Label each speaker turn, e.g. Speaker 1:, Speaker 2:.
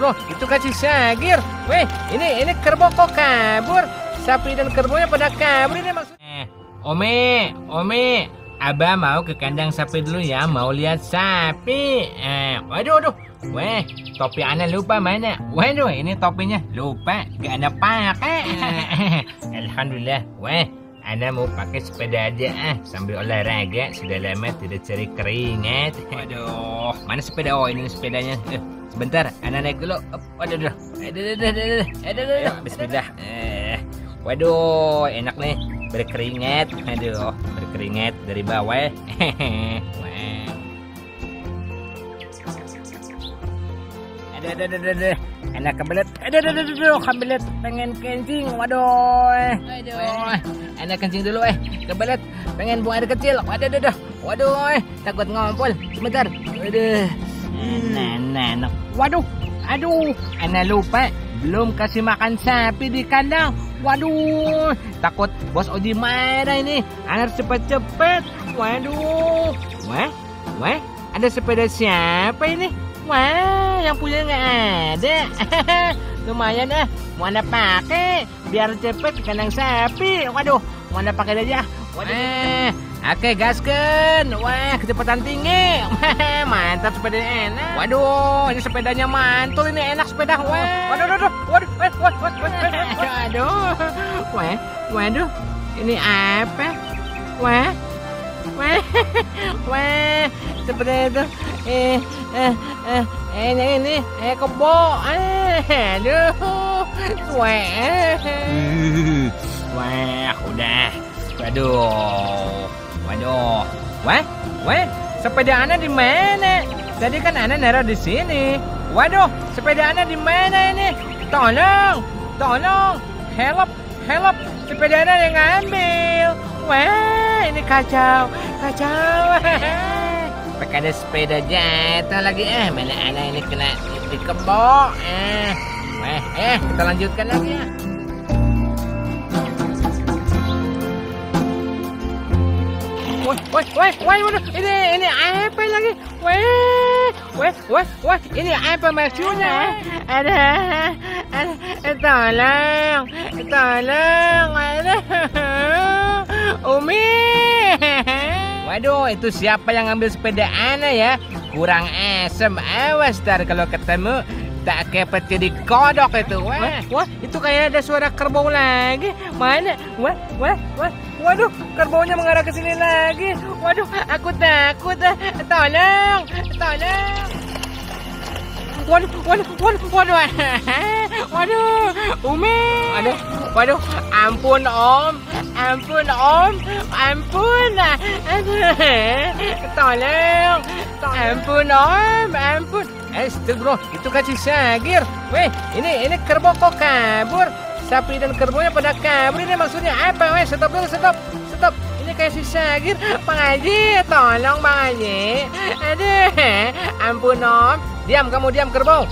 Speaker 1: Astagfirullah, itu kan si Sagir. Weh, ini ini kerbau kok kabur? Sapi dan kerbonya pada kabur ini maksudnya. Eh, Ome, Ome, Abah mau ke kandang sapi dulu ya, mau lihat sapi. Eh, waduh, waduh. Weh, topi Ana lupa mana? Waduh, ini topinya lupa, gak Ana pakai. Alhamdulillah. Weh, Ana mau pakai sepeda aja ah sambil olahraga sudah lama tidak cari keringat. Waduh, mana sepeda? Oh ini sepedanya. Eh, sebentar, Ana naik dulu. Waduh, aduh, aduh, aduh, aduh, aduh, aduh, Bismillah. Eh, waduh, enak nih berkeringat. Aduh, berkeringat dari bawah. Wah. Aduh, aduh, aduh, aduh. Enak kebelet. Aduh, aduh, aduh, aduh, kebelet. Pengen kencing. Waduh. Aduh. Enak kencing dulu eh. Kebelet. Pengen buang air kecil. Waduh, aduh, aduh. Waduh, eh. takut ngompol. Sebentar. Waduh. Nah, nah, nah. Waduh. Aduh. Ana lupa. Belum kasih makan sapi di kandang. Waduh. Takut bos Oji marah ini. Harus cepet-cepet. Waduh. Wah. Wah. Ada sepeda siapa ini? Wah, yang punya nggak ada. Lumayan ah, mau ada pakai biar cepet kandang sapi. Waduh, mau ada pakai aja. Waduh. Eh, Oke gasken, wah kecepatan tinggi, mantap sepedanya enak. Waduh, ini sepedanya mantul, ini enak sepeda. Wah, waduh, waduh, waduh, waduh, waduh, waduh, waduh, wah, waduh, ini apa? Wah, wah, wah, sepeda itu eh, eh, eh, ini ini, eh kebo, eh, aduh, wah, wah, udah, waduh, waduh, wah, wah, sepeda Ana di mana? Tadi kan Ana naruh di sini. Waduh, sepeda Ana di mana ini? Tolong, tolong, help, help, sepeda Ana yang ngambil. Wah, ini kacau, kacau. Pakai ada sepeda jatuh lagi eh mana Ana ini kena di kebo. Eh, wah, eh kita lanjutkan lagi ya. Wah, wah, wah, waduh, ini, ini apa lagi? Wah, wah, wah, wah, ini apa maksudnya? Ada, ada, tolong, tolong, ada, Umi. Waduh, itu siapa yang ngambil sepeda Ana ya? Kurang asem, awas ntar kalau ketemu tak kepet jadi kodok itu. Wah, wah, itu kayak ada suara kerbau lagi. Mana? Wah, wah, wah. Waduh, kerbaunya mengarah ke sini lagi. Waduh, aku takut. Tolong, tolong. Waduh, waduh, waduh, waduh. Waduh, Umi. Waduh, waduh. Ampun, Om. Ampun, Om. Ampun. Tolong. Ampun, Om. Ampun. Astagfirullah, itu kan si Sagir. Weh, ini ini kerbau kok kabur? Sapi dan kerbonya pada kabur ini maksudnya apa? Weh, stop dulu, stop. Stop. Ini si Sagir. Bang Haji, tolong Bang Haji. Aduh, ampun Om. Diam kamu, diam kerbau.